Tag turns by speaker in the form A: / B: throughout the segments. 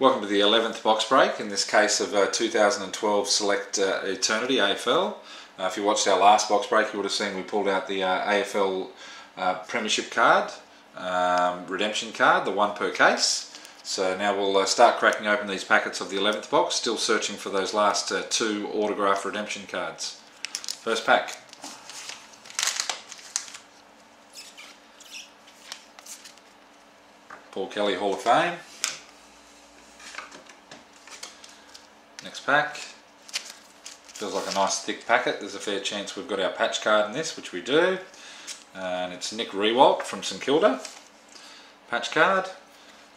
A: Welcome to the 11th box break, in this case of uh, 2012 Select uh, Eternity AFL. Uh, if you watched our last box break you would have seen we pulled out the uh, AFL uh, Premiership card, um, redemption card, the one per case. So now we'll uh, start cracking open these packets of the 11th box, still searching for those last two autograph redemption cards. First pack. Paul Kelly Hall of Fame. Next pack. Feels like a nice thick packet. There's a fair chance we've got our patch card in this, which we do. And it's Nick Riewoldt from St Kilda. Patch card.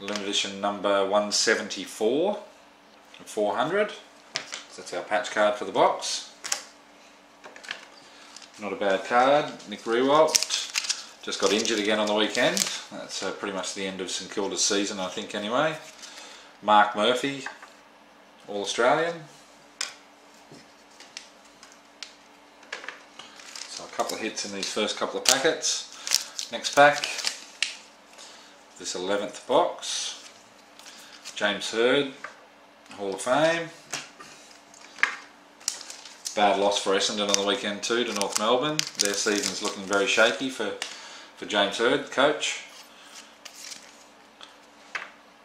A: Limited edition number 174 400. So that's our patch card for the box. Not a bad card. Nick Riewoldt. Just got injured again on the weekend. That's uh, pretty much the end of St Kilda's season, I think, anyway. Mark Murphy, All Australian. So a couple of hits in these first couple of packets. Next pack, this 11th box. James Hird, Hall of Fame. Bad loss for Essendon on the weekend too to North Melbourne. Their season's looking very shaky for for James Hird, coach.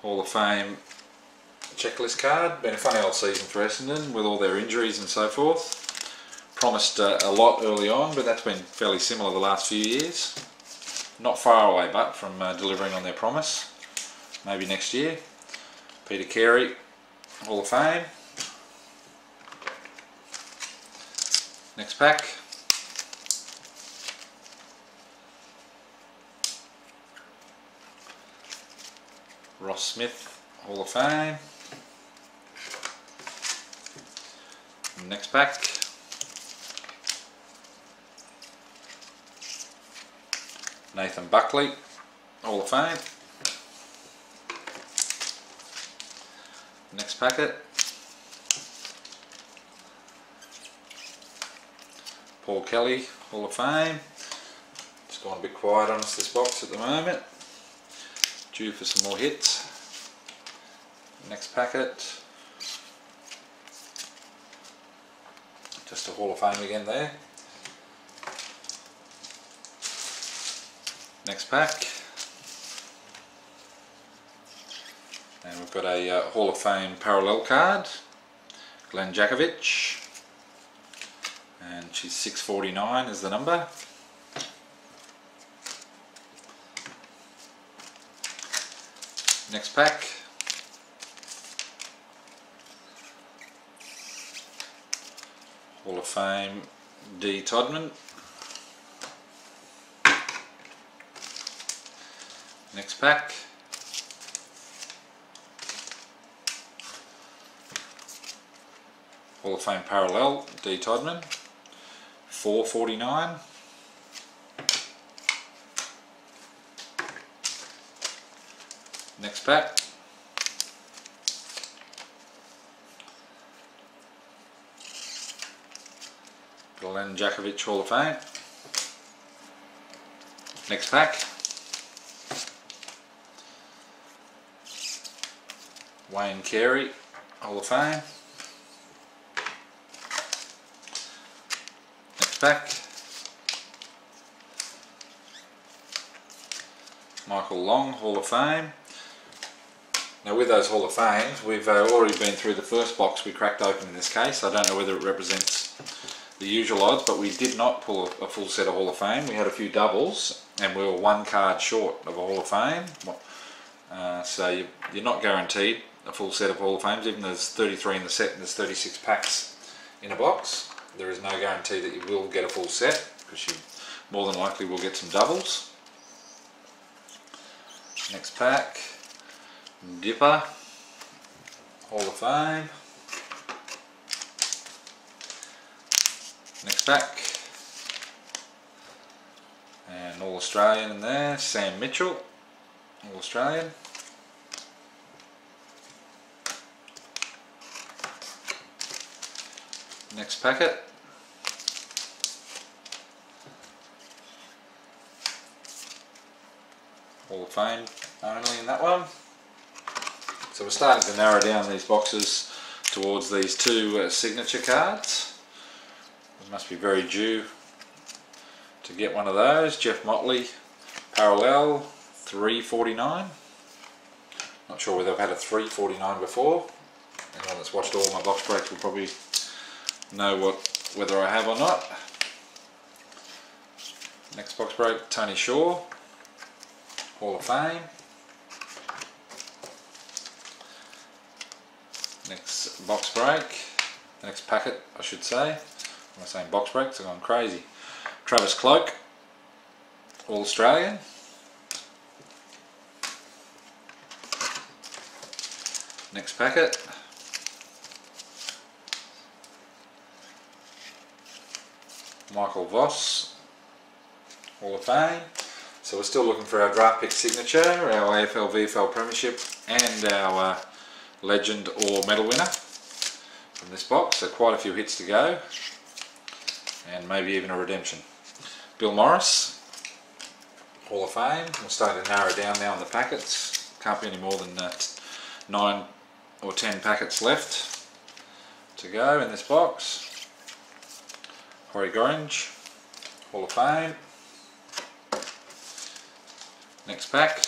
A: Hall of Fame checklist card. Been a funny old season for Essendon with all their injuries and so forth. Promised uh, a lot early on, but that's been fairly similar the last few years. Not far away, but from uh, delivering on their promise. Maybe next year. Peter Carey, Hall of Fame. Next pack. Ross Smith, Hall of Fame. Next pack. Nathan Buckley, Hall of Fame. Next packet. Paul Kelly, Hall of Fame. It's gone a bit quiet on us this box at the moment due for some more hits. Next packet. Just a Hall of Fame again there. Next pack. And we've got a uh, Hall of Fame parallel card. Glenn Jakovich. And she's 649 is the number. Next pack. Hall of Fame D. Todman. Next pack. Hall of Fame Parallel D. Todman. 449. Next pack. Glenn Jakovich Hall of Fame. Next pack. Wayne Carey Hall of Fame. Next pack. Michael Long Hall of Fame. Now with those Hall of Fames, we've uh, already been through the first box we cracked open in this case. I don't know whether it represents the usual odds, but we did not pull a, full set of Hall of Fame. We had a few doubles, and we were one card short of a Hall of Fame. Uh, so you, you're not guaranteed a full set of Hall of Fames, even though there's 33 in the set and there's 36 packs in a box. There is no guarantee that you will get a full set, because you more than likely will get some doubles. Next pack. Dipper, Hall of Fame. Next pack. And All Australian in there, Sam Mitchell, All Australian. Next packet. Hall of Fame only in that one. So we're starting to narrow down these boxes towards these two uh, signature cards. It must be very due to get one of those. Geoff Motley, parallel, 349. Not sure whether I've had a 349 before. Anyone that's watched all my box breaks will probably know what whether I have or not. Next box break, Tony Shaw, Hall of Fame. Next box break, next packet I should say. Am saying box breaks? I'm going crazy. Travis Cloke, All Australian. Next packet. Michael Voss, Hall of Fame. So we're still looking for our draft pick signature, our AFL VFL Premiership and our uh, legend or medal winner from this box. So quite a few hits to go and maybe even a redemption. Bill Morris, Hall of Fame. We're starting to narrow down now on the packets. Can't be any more than uh, 9 or 10 packets left to go in this box. Horry Gorringe, Hall of Fame. Next pack.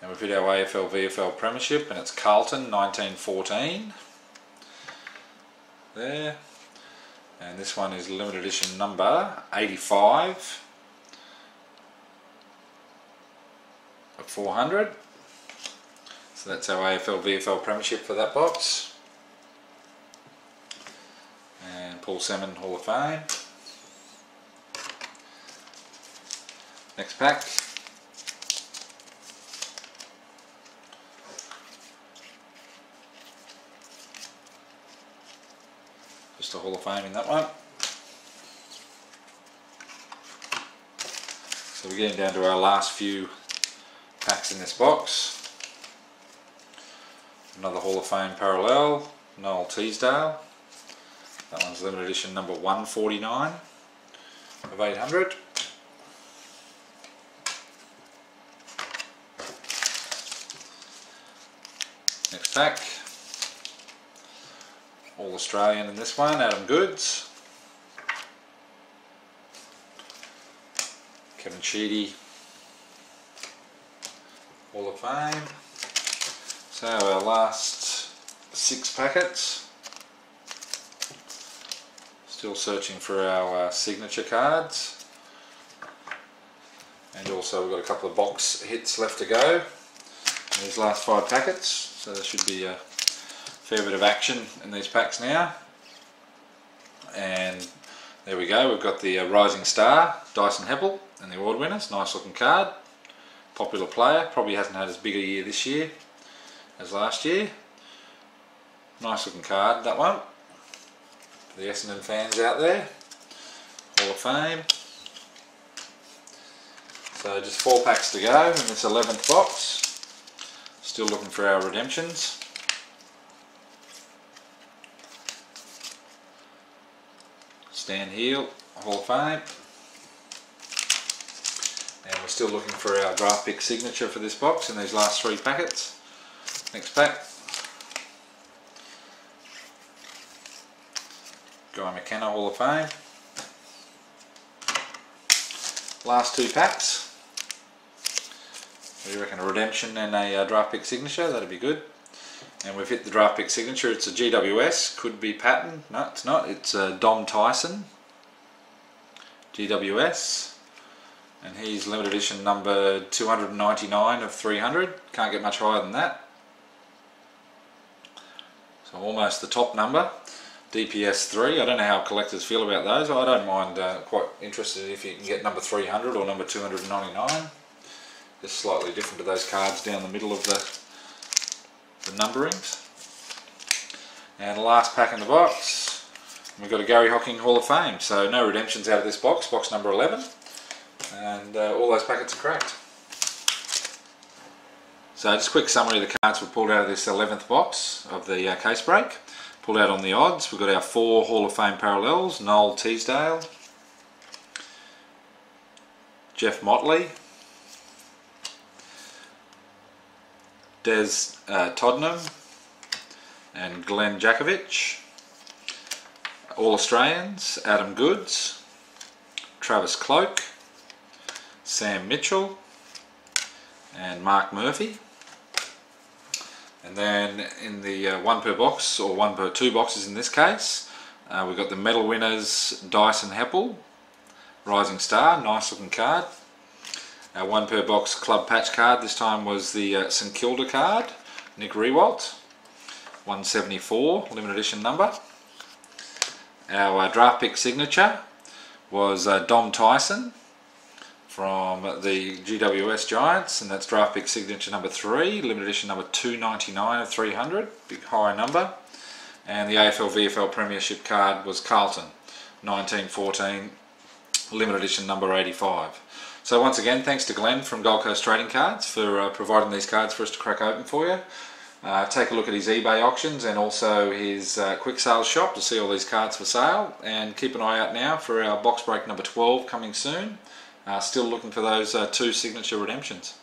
A: And we've hit our AFL VFL Premiership and it's Carlton 1914. There. And this one is limited edition number 85 of 400. So that's our AFL VFL Premiership for that box. And Paul Salmon Hall of Fame. Next pack. Hall of Fame in that one. So we're getting down to our last few packs in this box. Another Hall of Fame parallel, Noel Teasdale. That one's limited edition number 149 of 800. Next pack. All Australian in this one, Adam Goodes. Kevin Sheedy. Hall of Fame. So our last six packets. Still searching for our uh, signature cards. And also we've got a couple of box hits left to go these last five packets. So there should be a fair bit of action in these packs now. And there we go, we've got the uh, Rising Star, Dyson Heppell, and the award winners. Nice looking card. Popular player, probably hasn't had as big a year this year as last year. Nice looking card, that one. For the Essendon fans out there. Hall of Fame. So just four packs to go in this 11th box. Still looking for our redemptions. Stan Heal, Hall of Fame. And we're still looking for our draft pick signature for this box in these last three packets. Next pack. Guy McKenna Hall of Fame. Last two packs. We reckon a redemption and a uh, draft pick signature, that'd be good. And we've hit the draft pick signature, it's a GWS, could be Patton, no it's not, it's uh, Dom Tyson. GWS. And he's limited edition number 299 of 300, can't get much higher than that. So almost the top number. DPS 3, I don't know how collectors feel about those, I don't mind, uh, quite interested if you can get number 300 or number 299 just slightly different to those cards down the middle of the, the numberings. And the last pack in the box, we've got a Garry Hocking Hall of Fame. So no redemptions out of this box, box number 11. And uh, all those packets are cracked. So just a quick summary of the cards we pulled out of this 11th box of the uh, case break. Pulled out on the odds, we've got our four Hall of Fame parallels, Noel Teasdale, Geoff Motley, Des uh, and Glenn Jakovich. All Australians, Adam Goodes, Travis Cloke, Sam Mitchell, and Mark Murphy. And then in the uh, one per box, or one per two boxes in this case, uh, we've got the medal winners Dyson Heppell, Rising Star, nice looking card. Our one per box club patch card. This time was the uh, St Kilda card, Nick Riewoldt, 174, limited edition number. Our uh, draft pick signature was uh, Dom Tyson from the GWS Giants, and that's draft pick signature number three, limited edition number 299 of 300, big high number. And the AFL VFL Premiership card was Carlton, 1914, limited edition number 85. So once again, thanks to Glenn from Gold Coast Trading Cards for uh, providing these cards for us to crack open for you. Uh, take a look at his eBay auctions and also his uh, quick sales shop to see all these cards for sale and keep an eye out now for our box break number 12 coming soon. Uh, still looking for those uh, two signature redemptions.